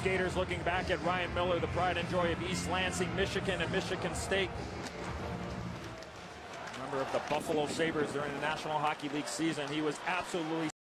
skaters looking back at Ryan Miller, the pride and joy of East Lansing, Michigan, and Michigan State. Member of the Buffalo Sabres during the National Hockey League season. He was absolutely